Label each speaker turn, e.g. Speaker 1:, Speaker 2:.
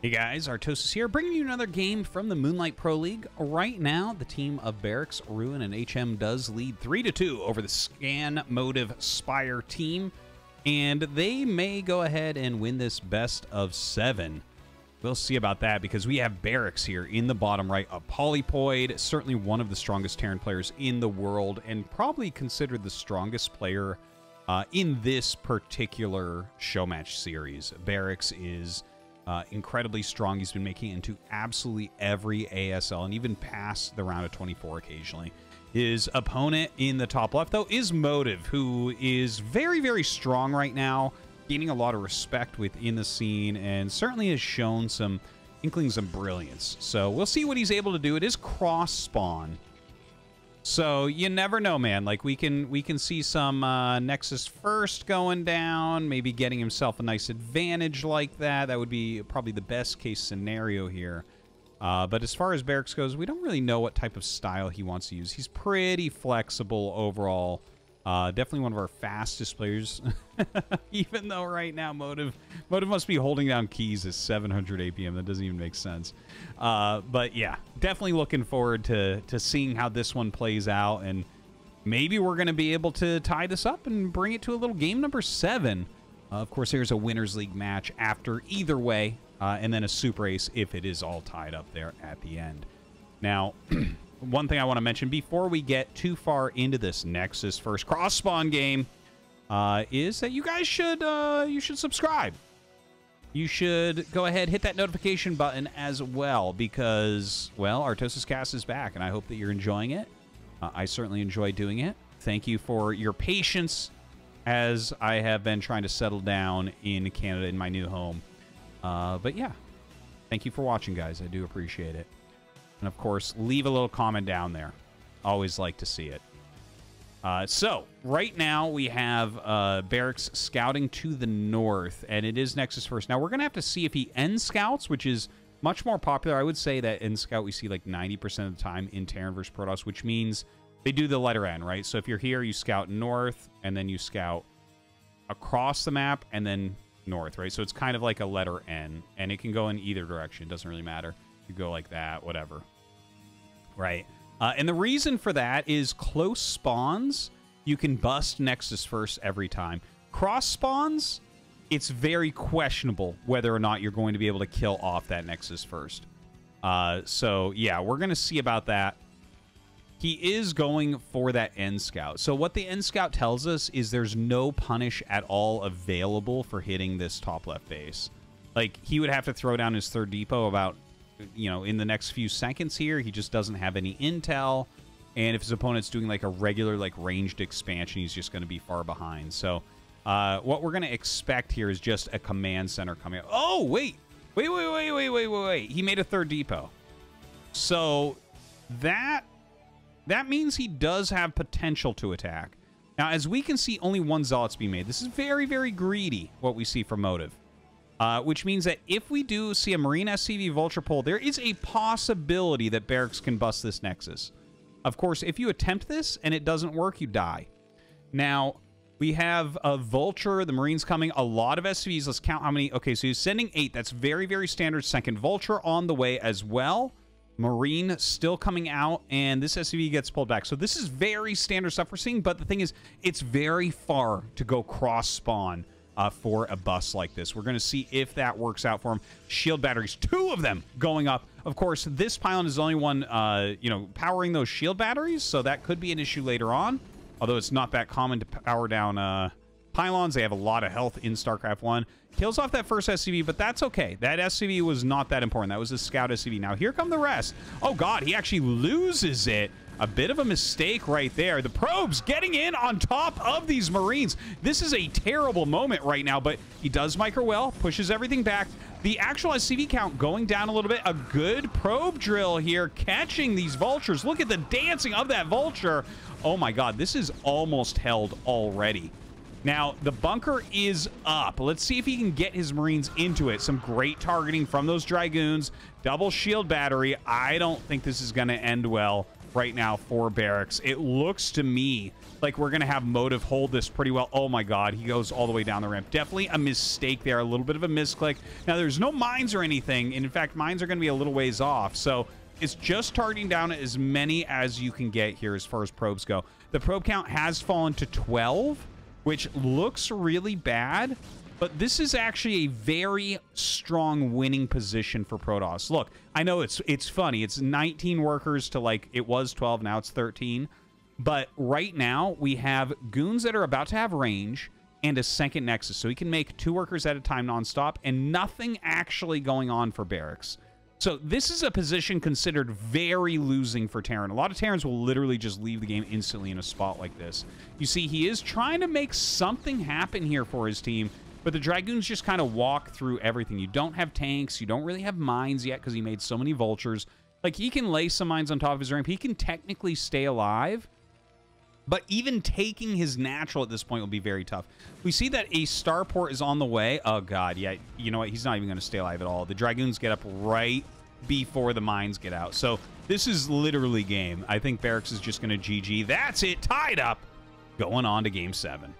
Speaker 1: Hey guys, Artosis here, bringing you another game from the Moonlight Pro League. Right now, the team of Barracks, Ruin, and HM does lead 3 to 2 over the Scan Motive Spire team, and they may go ahead and win this best of seven. We'll see about that because we have Barracks here in the bottom right, a Polypoid, certainly one of the strongest Terran players in the world, and probably considered the strongest player uh, in this particular show match series. Barracks is uh, incredibly strong. He's been making into absolutely every ASL and even past the round of 24 occasionally. His opponent in the top left, though, is Motive, who is very, very strong right now, gaining a lot of respect within the scene, and certainly has shown some inklings of brilliance. So we'll see what he's able to do. It is cross spawn. So you never know, man. Like we can we can see some uh, Nexus first going down, maybe getting himself a nice advantage like that. That would be probably the best case scenario here. Uh, but as far as Barracks goes, we don't really know what type of style he wants to use. He's pretty flexible overall. Uh, definitely one of our fastest players, even though right now Motive Motive must be holding down keys at 700 APM. That doesn't even make sense. Uh, but yeah, definitely looking forward to to seeing how this one plays out, and maybe we're going to be able to tie this up and bring it to a little game number seven. Uh, of course, there's a winners league match after either way, uh, and then a super ace if it is all tied up there at the end. Now. one thing I want to mention before we get too far into this Nexus first cross spawn game uh, is that you guys should uh, you should subscribe. You should go ahead hit that notification button as well because well Artosis Cast is back and I hope that you're enjoying it. Uh, I certainly enjoy doing it. Thank you for your patience as I have been trying to settle down in Canada in my new home. Uh, but yeah, thank you for watching, guys. I do appreciate it. And of course, leave a little comment down there. Always like to see it. Uh, so, right now we have uh, Barracks scouting to the north, and it is Nexus first. Now, we're going to have to see if he N scouts, which is much more popular. I would say that N scout we see like 90% of the time in Terran versus Protoss, which means they do the letter N, right? So, if you're here, you scout north, and then you scout across the map, and then north, right? So, it's kind of like a letter N, and it can go in either direction. It doesn't really matter. You go like that, whatever. Right. Uh, and the reason for that is close spawns, you can bust Nexus first every time. Cross spawns, it's very questionable whether or not you're going to be able to kill off that Nexus first. Uh, so, yeah, we're going to see about that. He is going for that N Scout. So what the N Scout tells us is there's no punish at all available for hitting this top left base. Like, he would have to throw down his third depot about you know, in the next few seconds here. He just doesn't have any intel. And if his opponent's doing like a regular, like ranged expansion, he's just going to be far behind. So uh, what we're going to expect here is just a command center coming up. Oh, wait. Wait, wait, wait, wait, wait, wait, wait. He made a third depot. So that that means he does have potential to attack. Now, as we can see, only one Zealot's being made. This is very, very greedy, what we see from Motive. Uh, which means that if we do see a Marine SCV Vulture pull, there is a possibility that Barracks can bust this Nexus. Of course, if you attempt this and it doesn't work, you die. Now, we have a Vulture, the Marines coming, a lot of SCVs. Let's count how many. Okay, so he's sending eight. That's very, very standard. Second Vulture on the way as well. Marine still coming out, and this SCV gets pulled back. So this is very standard stuff we're seeing, but the thing is, it's very far to go cross-spawn uh, for a bus like this. We're going to see if that works out for him. Shield batteries, two of them going up. Of course, this pylon is the only one, uh, you know, powering those shield batteries, so that could be an issue later on. Although it's not that common to power down uh, pylons. They have a lot of health in StarCraft 1. Kills off that first SCV, but that's okay. That SCV was not that important. That was a scout SCV. Now, here come the rest. Oh, God, he actually loses it. A bit of a mistake right there. The probes getting in on top of these Marines. This is a terrible moment right now, but he does micro well, pushes everything back. The actual SCV count going down a little bit. A good probe drill here, catching these vultures. Look at the dancing of that vulture. Oh my god, this is almost held already. Now, the bunker is up. Let's see if he can get his Marines into it. Some great targeting from those Dragoons. Double shield battery. I don't think this is going to end well right now for Barracks. It looks to me like we're going to have Motive hold this pretty well. Oh my god, he goes all the way down the ramp. Definitely a mistake there, a little bit of a misclick. Now, there's no mines or anything, and in fact, mines are going to be a little ways off, so it's just targeting down as many as you can get here as far as probes go. The probe count has fallen to 12, which looks really bad, but this is actually a very strong winning position for Protoss. Look, I know it's it's funny. It's 19 workers to like it was 12, now it's 13. But right now we have goons that are about to have range and a second nexus. So he can make two workers at a time nonstop and nothing actually going on for barracks. So this is a position considered very losing for Terran. A lot of Terrans will literally just leave the game instantly in a spot like this. You see, he is trying to make something happen here for his team, but the Dragoons just kind of walk through everything. You don't have tanks. You don't really have mines yet because he made so many vultures. Like, he can lay some mines on top of his ramp. He can technically stay alive. But even taking his natural at this point will be very tough. We see that a starport is on the way. Oh, God. Yeah, you know what? He's not even going to stay alive at all. The Dragoons get up right before the mines get out. So this is literally game. I think Barracks is just going to GG. That's it. Tied up. Going on to game seven.